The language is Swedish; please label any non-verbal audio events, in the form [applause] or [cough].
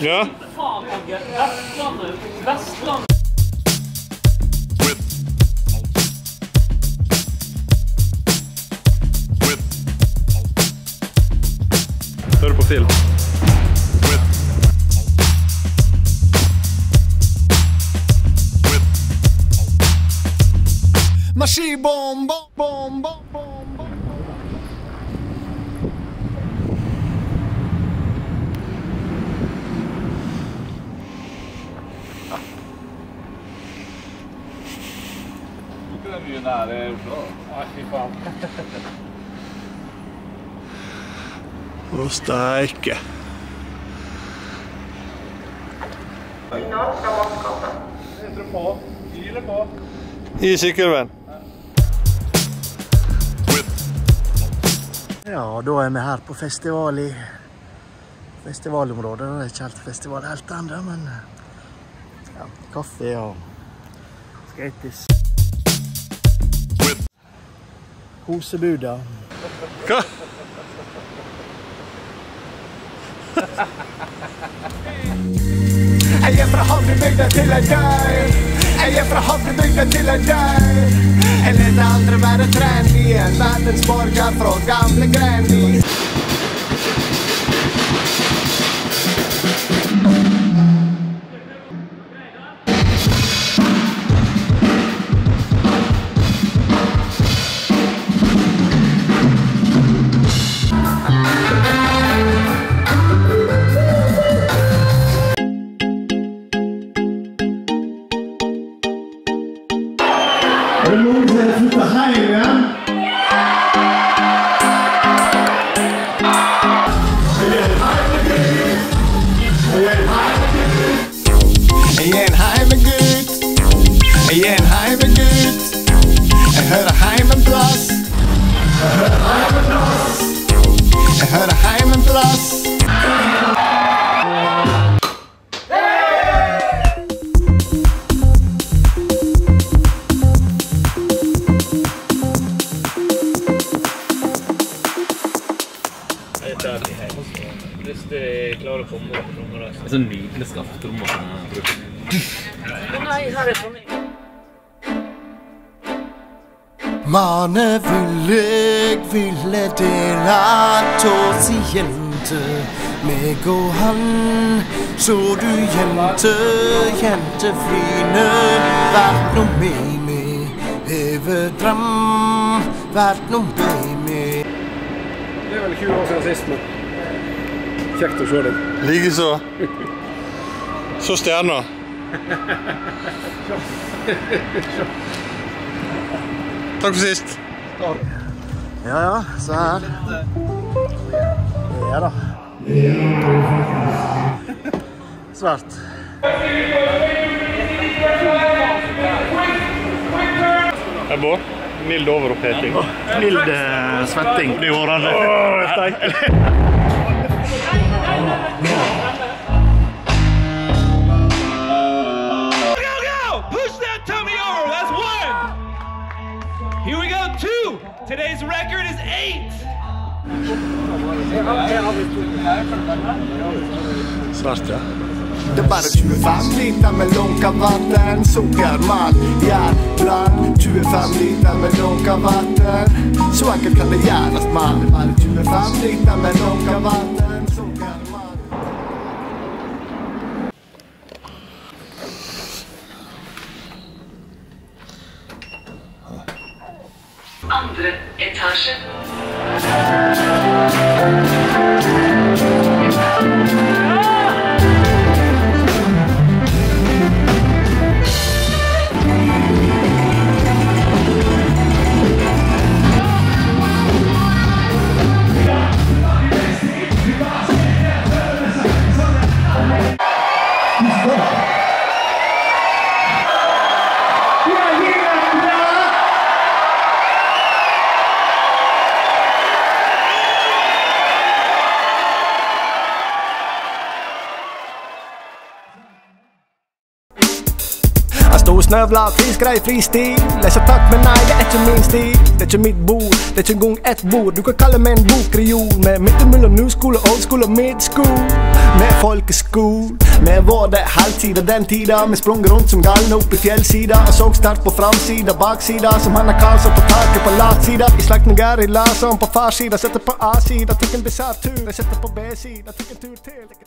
Ja. Fan Agge, Västland nu. Västland. Hör du på film? Maskinbomb, bomb, bomb, bomb, bomb. Den är ju nära bra. Ja, fy fan. Å steike. I cykelven. Ja, då är vi här på festival i festivalområdet. Det är inte alltid festival helt andra, men ja, kaffe och ska Kosebuda. Hva? Jeg er fra havnebygda til jeg dør. Jeg er fra havnebygda til jeg dør. Jeg lærte aldri være trendy. En verdensborger fra gamle Grenvik. 龙哥是个汉人。Klarer å komme opp med det. Det er så nydelig skaff trommer som jeg bruker. Nei, her er sånn. Mane ville jeg ville dele tås i jente meg og han. Så du jente, jenteflyne, vært noe med meg. Over dram, vært noe med meg. Det er vel 20 år siden sist, men kjekt å se deg. Likeså. Så stjerna. Takk for sist. Ja, ja, så här. Ja då. Svart. Ebba, mild overoppheting. Mild eh, svetting. Åh, steike. [laughs] Today's record is eight. Svart, ja. Det bare 25 liter med lunka vatten. Suger man hjärtland 25 liter med lunka vatten. Så enkelt kan det göras man. Det er bare 25 liter med lunka vatten Suger man Andre etasje. Snövla, friskare i fristil. Jag sa tack men nej, det är inte min stil. Det är inte mitt bord, det är inte gång ett bord. Du kan kalla mig en bokreol. Med mittemellan new school och old school och mid school med folkeskol. Med var det halvtida den tiden. Med sprang runt som galna upp i fjällsida. Och såg sterkt på framsida, baksida. Som Hanna Karlsson på taket på latsida. I slektninger i Larsson på farsida Sätter på A-sida, tycker en bisarr tur. Jag sätter på B-sida, tok en tur till.